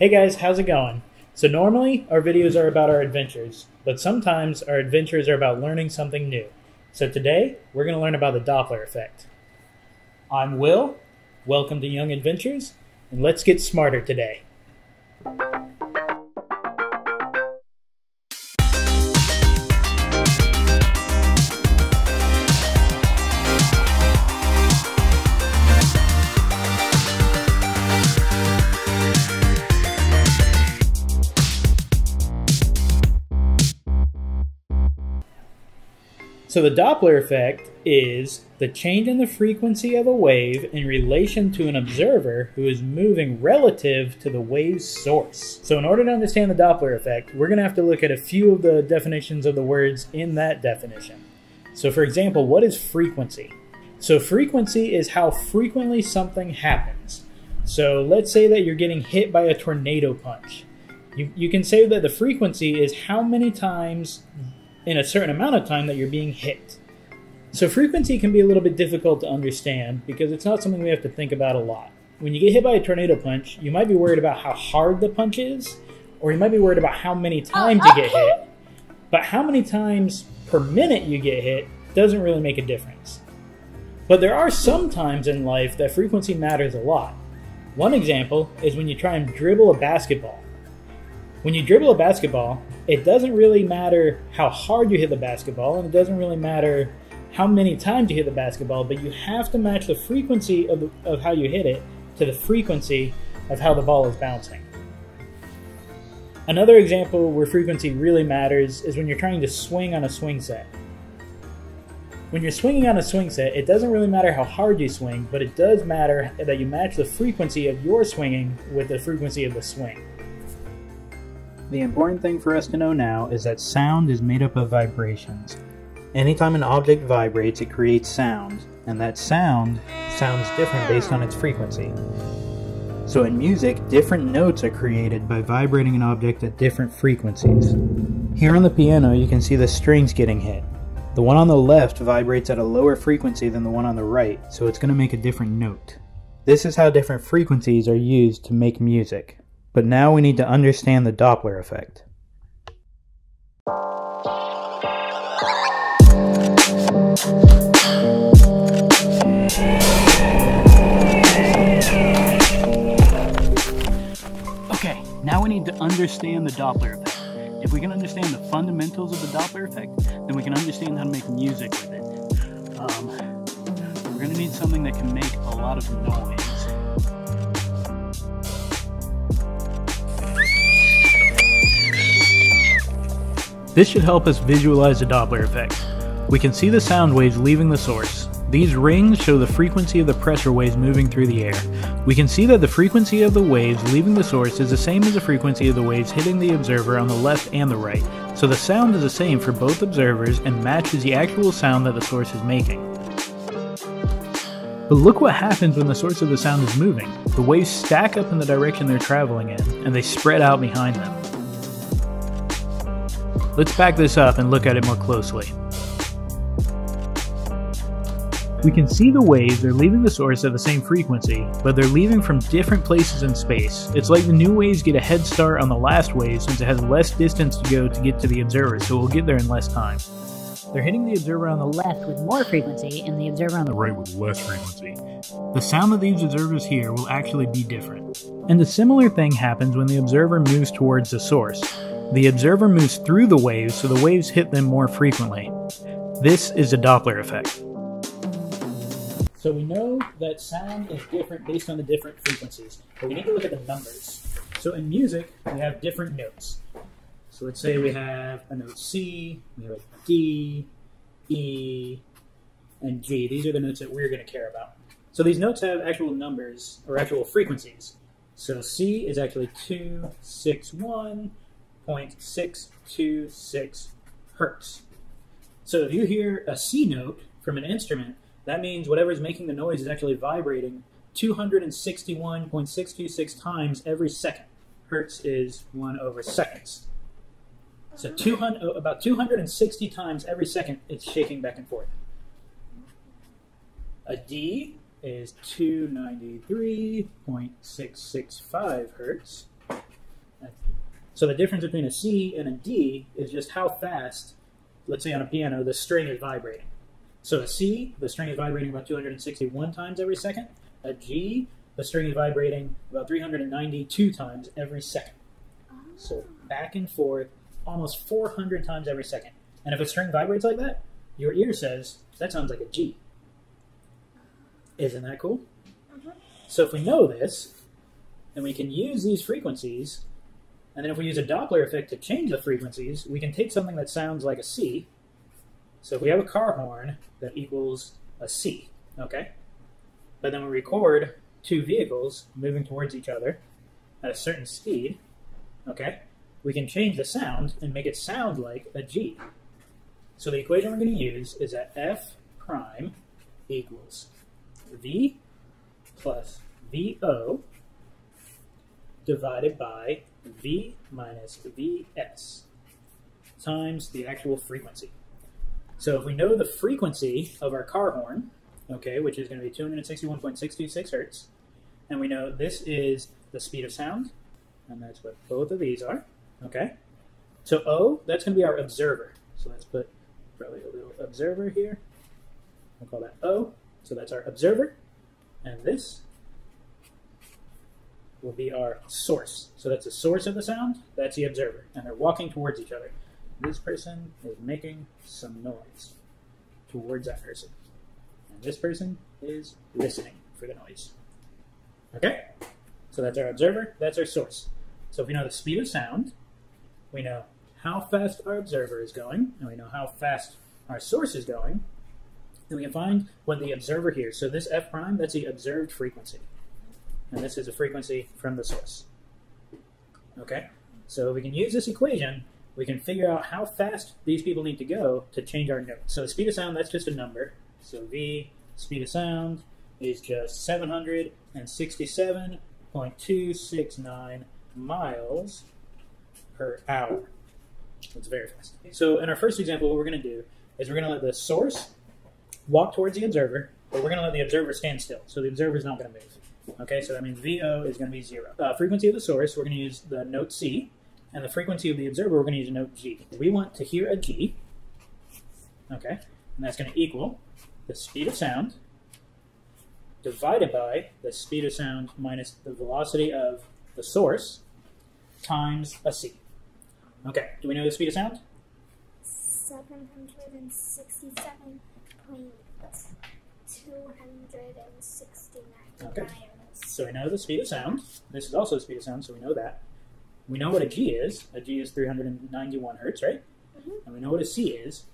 Hey guys, how's it going? So normally our videos are about our adventures, but sometimes our adventures are about learning something new. So today we're going to learn about the Doppler effect. I'm Will. Welcome to Young Adventures, and let's get smarter today. So the Doppler effect is the change in the frequency of a wave in relation to an observer who is moving relative to the wave's source. So in order to understand the Doppler effect, we're going to have to look at a few of the definitions of the words in that definition. So for example, what is frequency? So frequency is how frequently something happens. So let's say that you're getting hit by a tornado punch. You, you can say that the frequency is how many times in a certain amount of time that you're being hit. So frequency can be a little bit difficult to understand because it's not something we have to think about a lot. When you get hit by a tornado punch, you might be worried about how hard the punch is, or you might be worried about how many times you get uh-huh. hit. But how many times per minute you get hit doesn't really make a difference. But there are some times in life that frequency matters a lot. One example is when you try and dribble a basketball. When you dribble a basketball, it doesn't really matter how hard you hit the basketball, and it doesn't really matter how many times you hit the basketball, but you have to match the frequency of, the, of how you hit it to the frequency of how the ball is bouncing. Another example where frequency really matters is when you're trying to swing on a swing set. When you're swinging on a swing set, it doesn't really matter how hard you swing, but it does matter that you match the frequency of your swinging with the frequency of the swing. The important thing for us to know now is that sound is made up of vibrations. Anytime an object vibrates, it creates sound, and that sound sounds different based on its frequency. So in music, different notes are created by vibrating an object at different frequencies. Here on the piano, you can see the strings getting hit. The one on the left vibrates at a lower frequency than the one on the right, so it's going to make a different note. This is how different frequencies are used to make music. But now we need to understand the Doppler effect. Okay, now we need to understand the Doppler effect. If we can understand the fundamentals of the Doppler effect, then we can understand how to make music with it. Um, we're going to need something that can make a lot of noise. This should help us visualize the Doppler effect. We can see the sound waves leaving the source. These rings show the frequency of the pressure waves moving through the air. We can see that the frequency of the waves leaving the source is the same as the frequency of the waves hitting the observer on the left and the right, so the sound is the same for both observers and matches the actual sound that the source is making. But look what happens when the source of the sound is moving. The waves stack up in the direction they're traveling in, and they spread out behind them. Let's back this up and look at it more closely. We can see the waves are leaving the source at the same frequency, but they're leaving from different places in space. It's like the new waves get a head start on the last wave since it has less distance to go to get to the observer, so it will get there in less time. They're hitting the observer on the left with more frequency and the observer on the right with less frequency. The sound that these observers hear will actually be different. And a similar thing happens when the observer moves towards the source. The observer moves through the waves, so the waves hit them more frequently. This is a Doppler effect. So we know that sound is different based on the different frequencies, but we need to look at the numbers. So in music, we have different notes. So let's say we have a note C, we have a D, E, and G. These are the notes that we're going to care about. So these notes have actual numbers, or actual frequencies. So C is actually 2, 6, 1, 0.626 hertz. So if you hear a C note from an instrument, that means whatever is making the noise is actually vibrating 261.626 times every second. Hertz is 1 over seconds. So 200, about 260 times every second it's shaking back and forth. A D is 293.665 hertz. So the difference between a C and a D is just how fast, let's say on a piano, the string is vibrating. So a C, the string is vibrating about 261 times every second. A G, the string is vibrating about 392 times every second. So back and forth, almost 400 times every second. And if a string vibrates like that, your ear says, that sounds like a G. Isn't that cool? Mm-hmm. So if we know this, then we can use these frequencies, and then if we use a Doppler effect to change the frequencies, we can take something that sounds like a C. So if we have a car horn that equals a C, okay? But then we record two vehicles moving towards each other at a certain speed, okay? We can change the sound and make it sound like a G. So the equation we're going to use is that f prime equals v plus VO divided by V minus VS times the actual frequency. So if we know the frequency of our car horn, okay, which is going to be 261.626 hertz, and we know this is the speed of sound, and that's what both of these are, okay? So O, that's going to be our observer. So let's put probably a little observer here. We'll call that O. So that's our observer. And this will be our source. So that's the source of the sound, that's the observer. And they're walking towards each other. This person is making some noise towards that person. And this person is listening for the noise. Okay? So that's our observer, that's our source. So if we know the speed of sound, we know how fast our observer is going, and we know how fast our source is going, then we can find what the observer hears. So this f prime, that's the observed frequency. And this is a frequency from the source. Okay? So we can use this equation, we can figure out how fast these people need to go to change our note. So the speed of sound, that's just a number. So v, speed of sound, is just 767.269 miles per hour. It's very fast. So in our first example, what we're going to do is we're going to let the source walk towards the observer, but we're going to let the observer stand still. So the observer is not going to move. Okay, so that means VO is going to be zero. Uh, frequency of the source, we're going to use the note C, and the frequency of the observer, we're going to use a note G. We want to hear a G, okay, and that's going to equal the speed of sound divided by the speed of sound minus the velocity of the source times a C. Okay, do we know the speed of sound? 767.269 Okay. So we know the speed of sound. This is also the speed of sound, so we know that. We know what a G is. A G is 391 hertz, right? Mhm. And we know what a C is.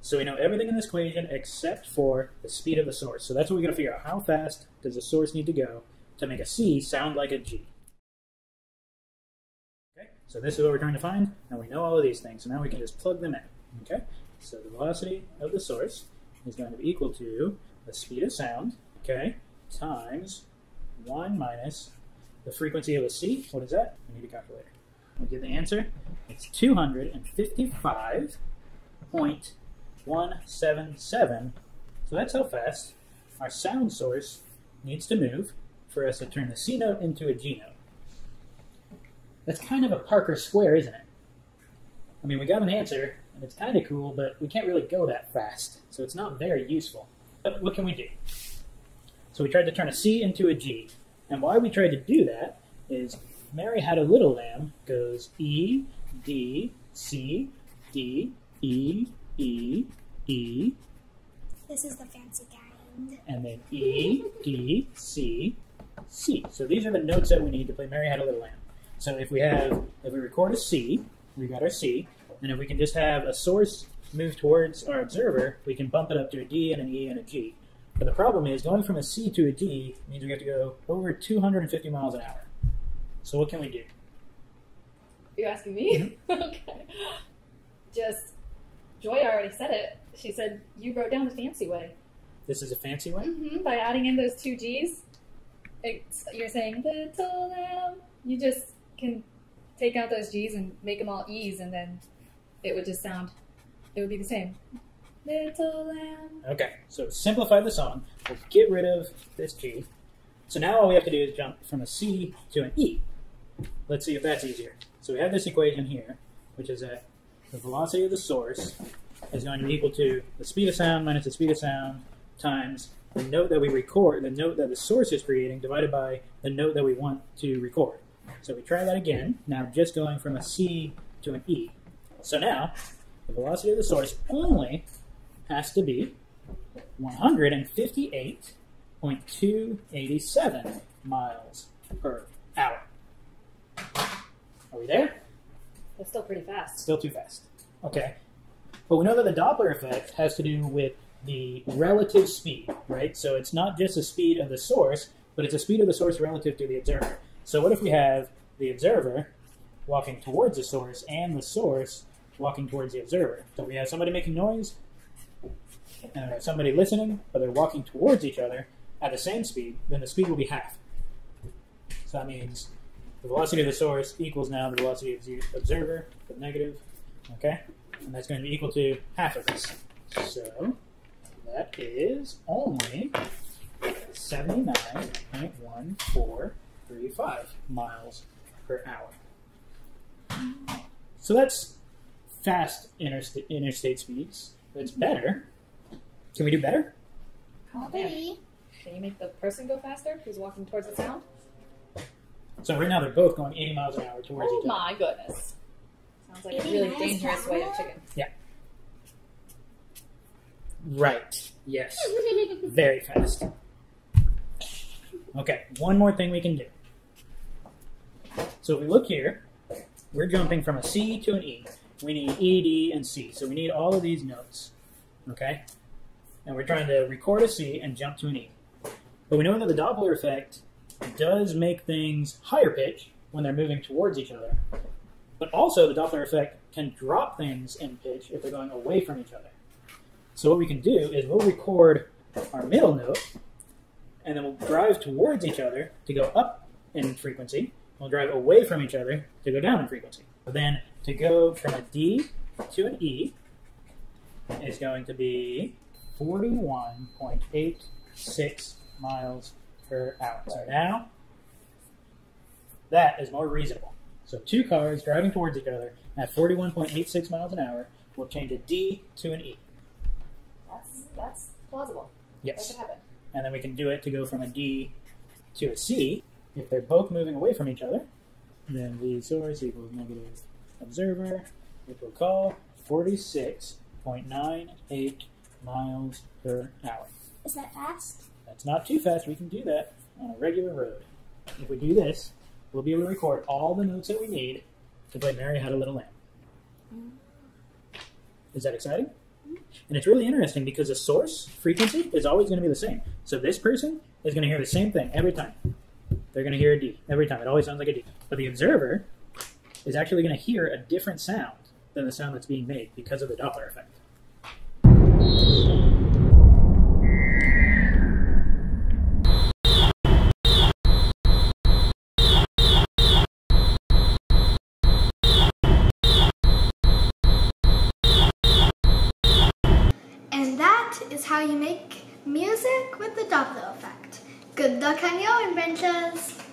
So we know everything in this equation except for the speed of the source. So that's what we're going to figure out. How fast does the source need to go to make a C sound like a G? Okay, so this is what we're trying to find, and we know all of these things. So now we can just plug them in. Okay, so the velocity of the source is going to be equal to the speed of sound, okay, times 1 minus the frequency of a C. What is that? I need a calculator. We'll get the answer. It's 255.177. So that's how fast our sound source needs to move for us to turn the C note into a G note. That's kind of a Parker square, isn't it? I mean, we got an answer, and it's kind of cool, but we can't really go that fast, so it's not very useful. But what can we do? So we tried to turn a C into a G. And why we tried to do that is Mary Had a Little Lamb goes E, D, C, D, E, E, E, This is the fancy kind. and then E, D, C, C. So these are the notes that we need to play Mary Had a Little Lamb. So if we have, if we record a C, we got our C, and if we can just have a source move towards our observer, we can bump it up to a D and an E and a G. But the problem is going from a C to a D means we have to go over 250 miles an hour. So what can we do? Are you asking me? Mm-hmm. okay. Just, Joy already said it. She said you wrote down the fancy way. This is a fancy way. hmm By adding in those two G's, it's, you're saying little lamb. You just can take out those G's and make them all E's, and then it would just sound, it would be the same. Little lamb. Okay, so simplify the song. We'll get rid of this G. So now all we have to do is jump from a C to an E. let's see if that's easier. So we have this equation here, which is that the velocity of the source is going to be equal to the speed of sound minus the speed of sound times the note that we record, the note that the source is creating, divided by the note that we want to record. So we try that again, now just going from a C to an E. So now, the velocity of the source only has to be 158.287 miles per hour. Are we there? That's still pretty fast. Still too fast. Okay. But we know that the Doppler effect has to do with the relative speed, right? So it's not just the speed of the source, but it's the speed of the source relative to the observer. So what if we have the observer walking towards the source and the source walking towards the observer? So we have somebody making noise and we have somebody listening, but they're walking towards each other at the same speed, then the speed will be half. So that means the velocity of the source equals now the velocity of the observer, the negative, okay? And that's going to be equal to half of this. So that is only 79.1435 miles per hour. So that's fast interstate, interstate speeds. That's better. Can we do better? Probably. Can you make the person go faster who's walking towards the sound? So right now they're both going 80 miles an hour towards Oh each other. my goodness. Sounds like a really dangerous way of chicken. Yeah. Right. Yes. Very fast. Okay, one more thing we can do. So if we look here, we're jumping from a C to an E. We need E, D, and C. So we need all of these notes. Okay? And we're trying to record a C and jump to an E. But we know that the Doppler effect does make things higher pitch when they're moving towards each other. But also, the Doppler effect can drop things in pitch if they're going away from each other. So what we can do is we'll record our middle note, and then we'll drive towards each other to go up in frequency. We'll drive away from each other to go down in frequency. So then to go from a D to an E is going to be 41.86 miles per hour. So now that is more reasonable. So two cars driving towards each other at 41.86 miles an hour will change a D to an E. That's that's plausible. That Yes. could happen. and then we can do it to go from a D to a C. If they're both moving away from each other, then the source equals negative observer, which we'll call 46.98 miles per hour. Is that fast? That's not too fast. We can do that on a regular road. If we do this, we'll be able to record all the notes that we need to play Mary Had a Little Lamb. Mm-hmm. Is that exciting? Mm-hmm. And it's really interesting because the source frequency is always going to be the same. So this person is going to hear the same thing every time. They're going to hear a D every time. It always sounds like a D. But the observer is actually going to hear a different sound than the sound that's being made because of the Doppler effect. And that is how you make music with the Doppler effect. Good luck on your inventions!